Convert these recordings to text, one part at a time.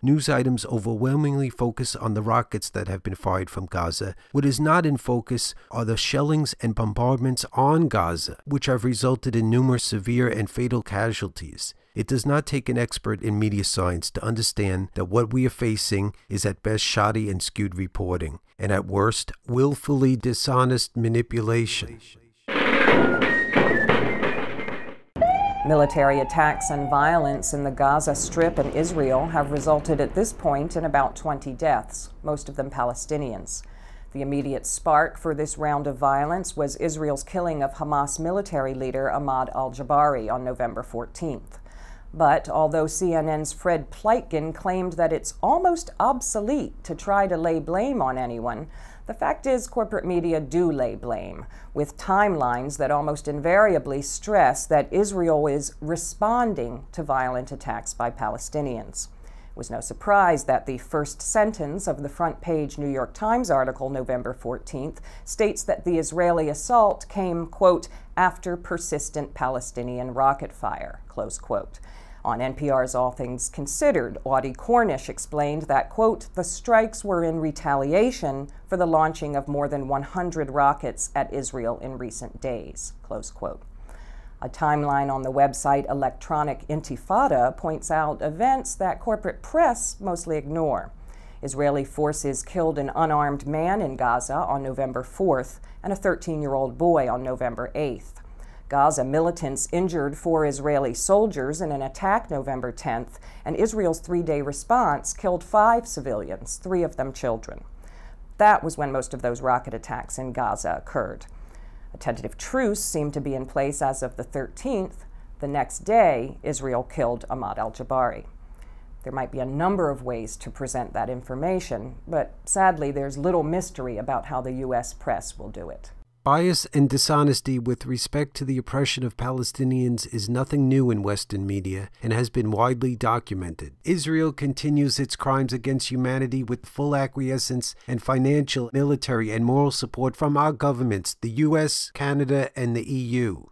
News items overwhelmingly focus on the rockets that have been fired from Gaza. What is not in focus are the shellings and bombardments on Gaza, which have resulted in numerous severe and fatal casualties. It does not take an expert in media science to understand that what we are facing is at best shoddy and skewed reporting, and at worst, willfully dishonest manipulation. Military attacks and violence in the Gaza Strip and Israel have resulted at this point in about 20 deaths, most of them Palestinians. The immediate spark for this round of violence was Israel's killing of Hamas military leader Ahmad al Jabari on November 14th. But although CNN's Fred Pleitgen claimed that it's almost obsolete to try to lay blame on anyone, the fact is, corporate media do lay blame, with timelines that almost invariably stress that Israel is responding to violent attacks by Palestinians. It was no surprise that the first sentence of the front page New York Times article, November 14th, states that the Israeli assault came, quote, after persistent Palestinian rocket fire, close quote. On NPR's All Things Considered, Audie Cornish explained that, quote, the strikes were in retaliation for the launching of more than 100 rockets at Israel in recent days, close quote. A timeline on the website Electronic Intifada points out events that corporate press mostly ignore. Israeli forces killed an unarmed man in Gaza on November 4th and a 13 year old boy on November 8th. Gaza militants injured four Israeli soldiers in an attack November 10th, and Israel's three day response killed five civilians, three of them children. That was when most of those rocket attacks in Gaza occurred. A tentative truce seemed to be in place as of the 13th. The next day, Israel killed Ahmad al Jabari. There might be a number of ways to present that information, but sadly, there's little mystery about how the U.S. press will do it. Bias and dishonesty with respect to the oppression of Palestinians is nothing new in Western media and has been widely documented. Israel continues its crimes against humanity with full acquiescence and financial, military, and moral support from our governments, the US, Canada, and the EU.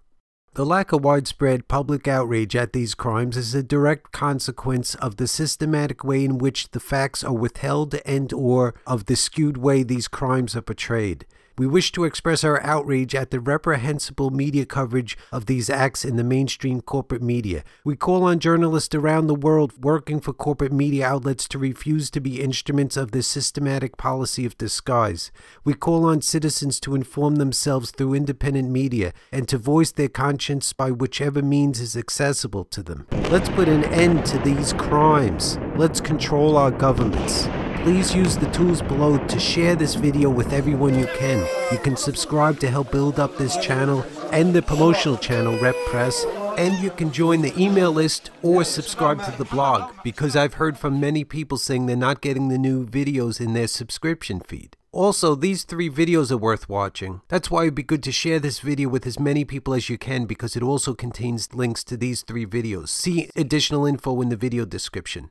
The lack of widespread public outrage at these crimes is a direct consequence of the systematic way in which the facts are withheld and or of the skewed way these crimes are portrayed. We wish to express our outrage at the reprehensible media coverage of these acts in the mainstream corporate media. We call on journalists around the world working for corporate media outlets to refuse to be instruments of this systematic policy of disguise. We call on citizens to inform themselves through independent media and to voice their conscience by whichever means is accessible to them. Let's put an end to these crimes. Let's control our governments. Please use the tools below to share this video with everyone you can. You can subscribe to help build up this channel and the promotional channel Rep Press and you can join the email list or subscribe to the blog because I've heard from many people saying they're not getting the new videos in their subscription feed. Also, these three videos are worth watching. That's why it'd be good to share this video with as many people as you can because it also contains links to these three videos. See additional info in the video description.